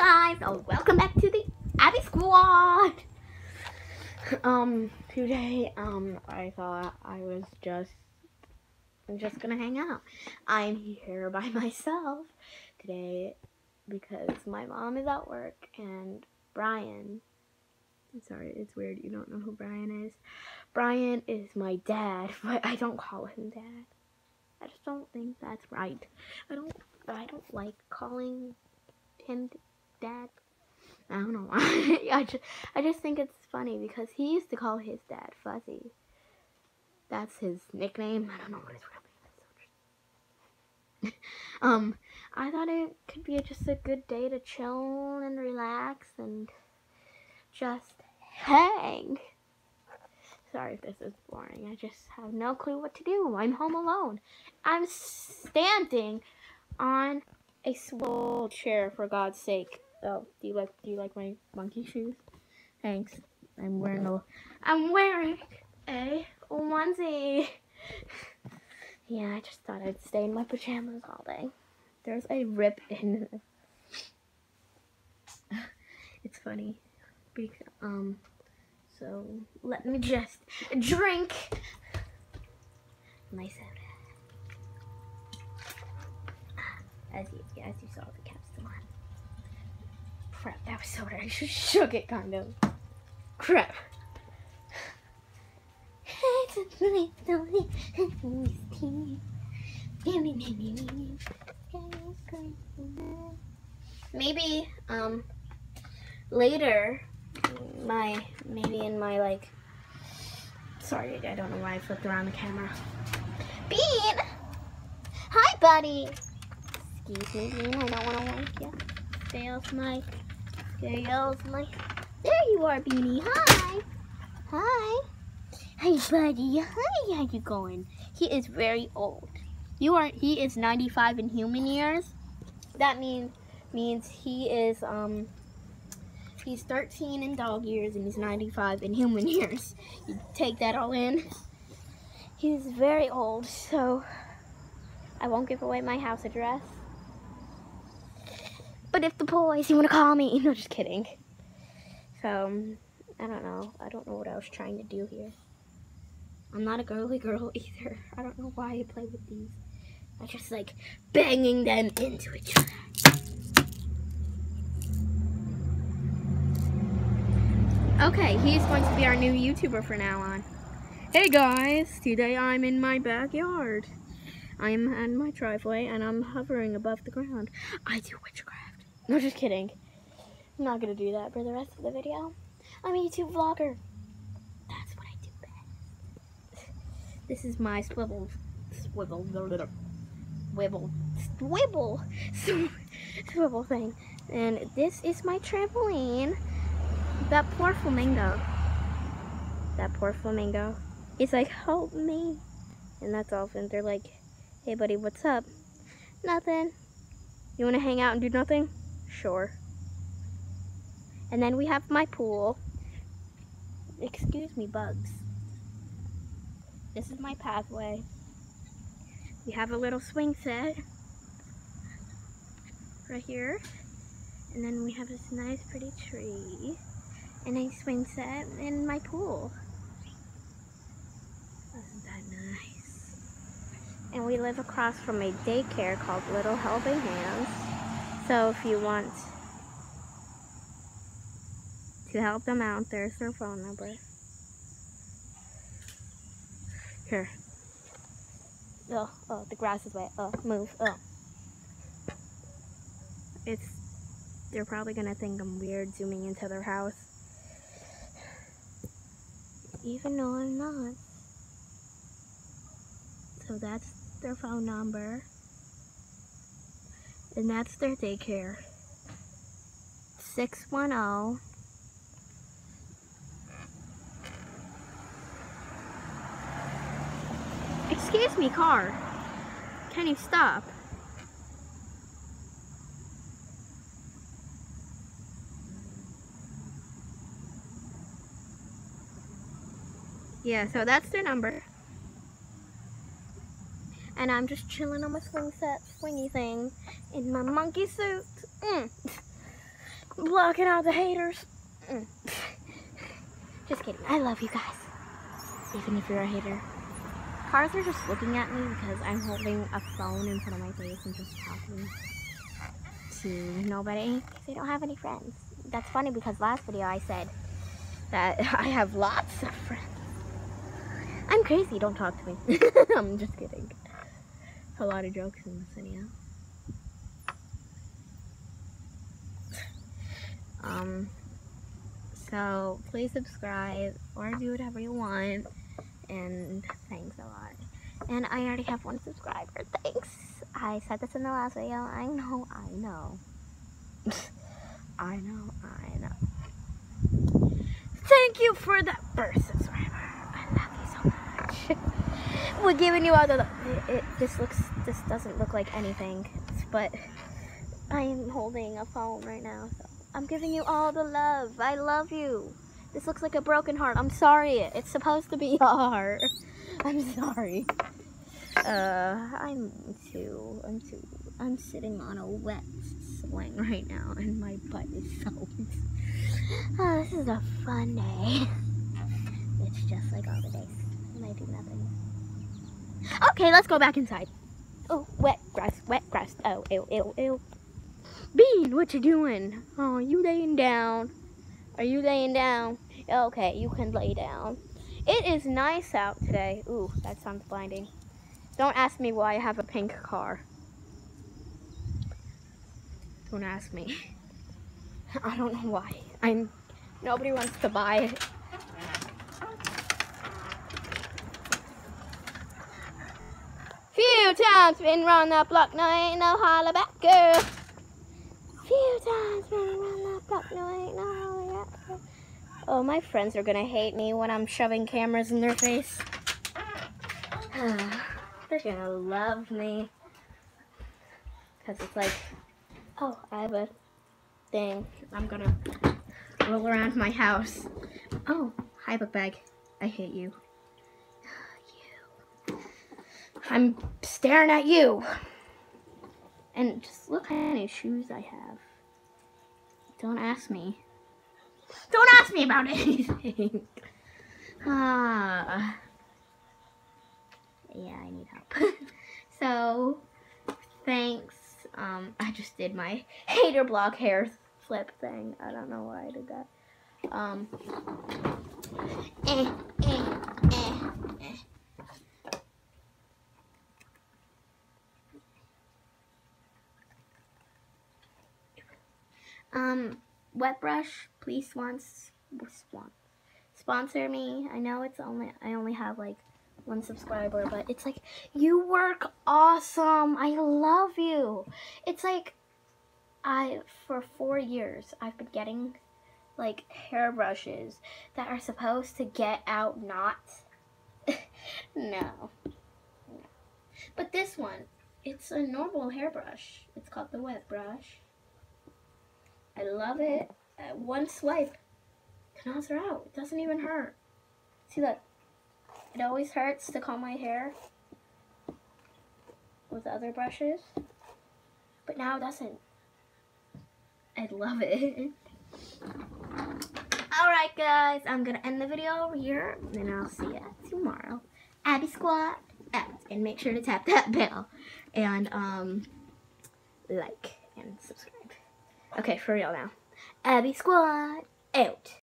guys, welcome back to the Abby Squad. Um, today, um, I thought I was just, I'm just gonna hang out. I'm here by myself today because my mom is at work and Brian, I'm sorry, it's weird you don't know who Brian is. Brian is my dad, but I don't call him dad. I just don't think that's right. I don't, I don't like calling him dad. I don't know why. I just I just think it's funny because he used to call his dad Fuzzy. That's his nickname. I don't know what his real name is. um, I thought it could be just a good day to chill and relax and just hang. Sorry if this is boring. I just have no clue what to do. I'm home alone. I'm standing on a swivel chair for God's sake. Oh, do you like do you like my monkey shoes? Thanks. I'm wearing a I'm wearing a onesie. yeah, I just thought I'd stay in my pajamas all day. There's a rip in It's funny. Because, um so let me just drink my soda. As you as you saw the cap's still on. Crap, that was soda. I just shook it kind of. Crap. Maybe um later my maybe in my like sorry I don't know why I flipped around the camera. Bean! Hi buddy! Excuse me, Bean, I don't want to wake you. Stay off my, off my, there you are, Beanie, hi! Hi! Hey, buddy, hi, how you going? He is very old. You are, he is 95 in human years. That means, means he is, um, he's 13 in dog years and he's 95 in human years. You take that all in. He's very old, so I won't give away my house address. But if the boys, you want to call me? No, just kidding. So, um, I don't know. I don't know what I was trying to do here. I'm not a girly girl either. I don't know why I play with these. I just like banging them into each other. Okay, he's going to be our new YouTuber for now on. Hey guys, today I'm in my backyard. I'm on my driveway and I'm hovering above the ground. I do witchcraft. No, just kidding. I'm not going to do that for the rest of the video. I'm a YouTube vlogger. That's what I do best. This is my swivel, swivel, swivel, swivel, swivel thing. And this is my trampoline. That poor flamingo. That poor flamingo. He's like, help me. And that's dolphin. They're like, hey buddy, what's up? Nothing. You want to hang out and do nothing? Sure. And then we have my pool. Excuse me, bugs. This is my pathway. We have a little swing set right here. And then we have this nice pretty tree and a swing set and my pool. Isn't that nice? And we live across from a daycare called Little Helping Hands. So if you want to help them out, there's their phone number. Here. Oh, oh, the grass is wet. Oh, move. Oh. It's, they're probably gonna think I'm weird zooming into their house. Even though I'm not. So that's their phone number. And that's their daycare. 610 Excuse me, car. Can you stop? Yeah, so that's their number and I'm just chilling on my swing set swingy thing in my monkey suit. Mm. blocking out the haters. Mm. Just kidding. I love you guys. Even if you're a hater. Cars are just looking at me because I'm holding a phone in front of my face and just talking to nobody because don't have any friends. That's funny because last video I said that I have lots of friends. I'm crazy, don't talk to me. I'm just kidding. A lot of jokes in this video. Um, so please subscribe or do whatever you want. And thanks a lot. And I already have one subscriber. Thanks. I said this in the last video. I know, I know. I know, I know. Thank you for that first subscriber. I love you so much. We're giving you all the. It, it, this looks. This doesn't look like anything, but I'm holding a phone right now, so I'm giving you all the love. I love you. This looks like a broken heart. I'm sorry. It's supposed to be a heart. I'm sorry. Uh, I'm too. I'm too. I'm sitting on a wet swing right now, and my butt is soaked. Oh, this is a fun day. It's just like all the days I do nothing. Okay, let's go back inside. Oh, wet grass, wet grass. Oh, ew, ew, ew. Bean, what you doing? Oh, you laying down? Are you laying down? Okay, you can lay down. It is nice out today. Ooh, that sounds blinding. Don't ask me why I have a pink car. Don't ask me. I don't know why. I'm nobody wants to buy Few times been round the block, no ain't no holler back girl. Few times been round the block, no ain't no holler back girl. Oh, my friends are gonna hate me when I'm shoving cameras in their face. They're gonna love me. Because it's like, oh, I have a thing. I'm gonna roll around my house. Oh, hi, book bag. I hate. You. I'm staring at you. And just look how many shoes I have. Don't ask me. Don't ask me about anything. ah. Yeah, I need help. so, thanks. Um, I just did my hater block hair flip thing. I don't know why I did that. Um, eh, eh, eh. Um, wet brush, please once sponsor me. I know it's only I only have like one subscriber, but it's like you work awesome. I love you. It's like I for 4 years I've been getting like hairbrushes that are supposed to get out knots. no. But this one, it's a normal hairbrush. It's called the wet brush. I love it. Uh, one swipe, knots are out. It doesn't even hurt. See that? It always hurts to comb my hair with other brushes, but now it doesn't. I love it. Alright guys, I'm gonna end the video here, and I'll see you tomorrow. Abby Squad out, and make sure to tap that bell, and um, like and subscribe. Okay, for real now. Abby Squad out.